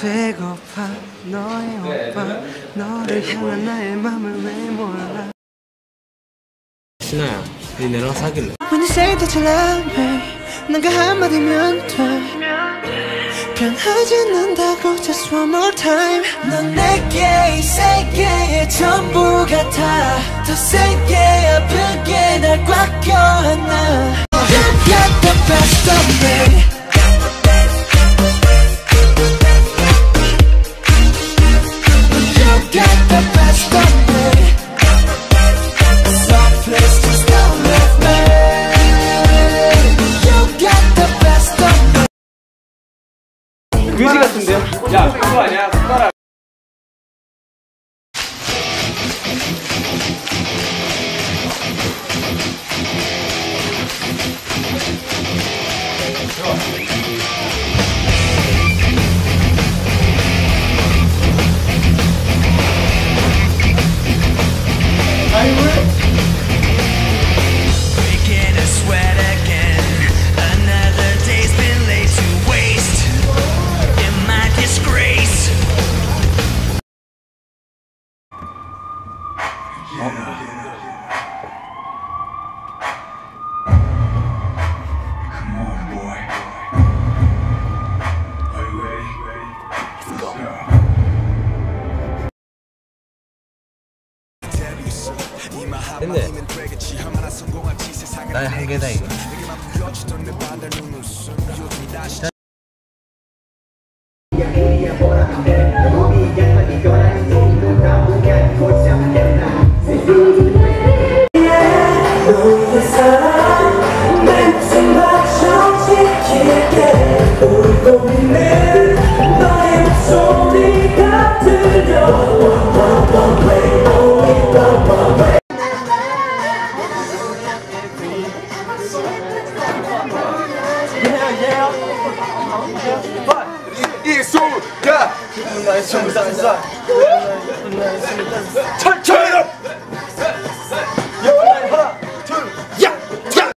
되고파 너의 오빠 너를 향한 나의 맘을 왜 몰라. 신아야, 니 내랑 사귈래? When you say that you love me 난그 한마디면 돼. 변하지 않는다고 just one more time. 넌 내게 이 세계의 전부 같아. 더 세게 아프게 날 꽉 껴안아 같은데요? 야, 그거 아니야? 숟가락. Ben HG'de gidiyorum. Sen... 이수야! 나의 스물 다섯 살 나의 스물 다섯 살 천천히! 하나, 둘, 야! 야!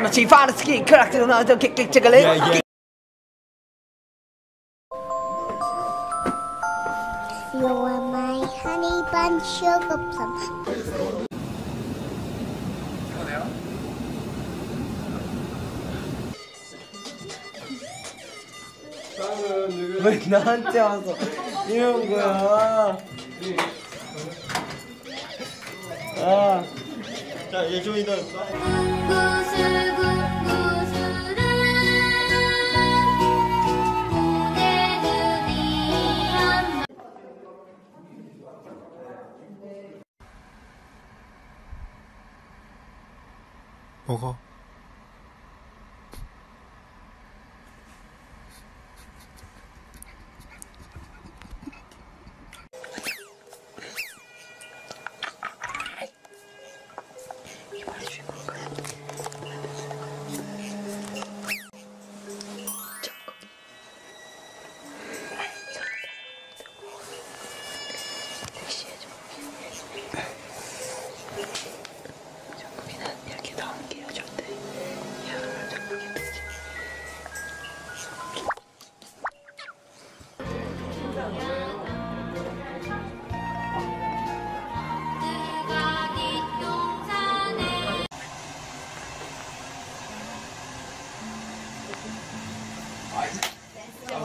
마치 파르스키 난 기억 없어. 왜 나한테 와서 이런 거야? 아. 자, 예종이다. 不过。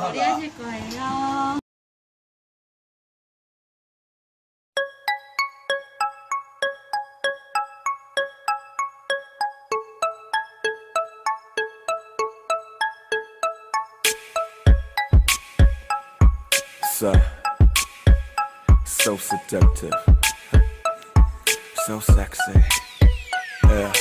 어디 하실 거예요? So, so seductive, so sexy. Yeah.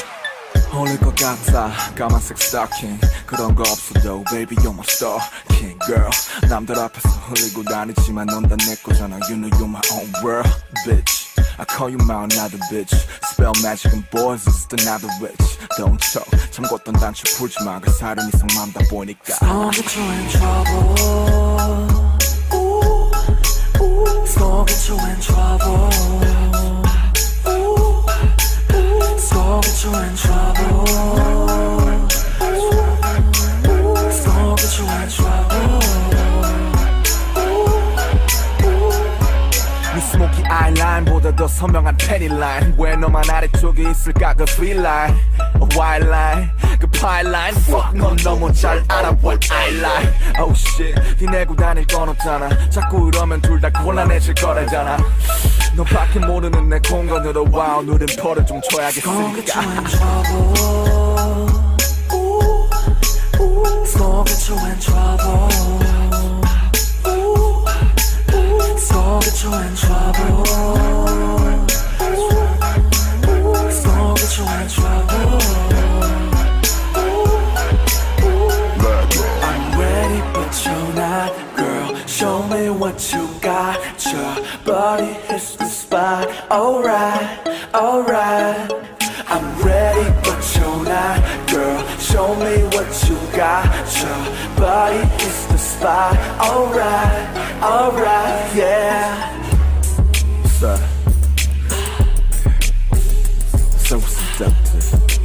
어울릴 것 같아 까만색 스타킹 그런 거 없어도 baby you're my star king girl 남들 앞에서 흘리고 다니지만 넌 다 내 거잖아 you know you're my own world bitch I call you my another bitch Spell magic and boys is just another witch Don't choke 참 걷던 단추 풀지 마그 사람 이상만 다 보니까 Don't get you in trouble Ooh, ooh. Don't get you in trouble hope you're in trouble. 선명한 페니 라인 왜 너만 아래쪽에 있을까? 그 free line. White line. 그 파일 라인 fuck 넌 너무 잘 알아 what I like. Oh shit. 티내고 다닐 건 없잖아. 자꾸 이러면 둘 다 곤란해질 거라잖아. 너밖에 모르는 내 공간으로 와. 오늘은 벌을 좀 줘야겠으니까. So get you in trouble. So get you in trouble. you're not, girl. Show me what you got. Your body hits the spot. Alright, alright. I'm ready, but you're not, girl. Show me what you got. Your body hits the spot. Alright, alright, yeah. What's up? So seductive.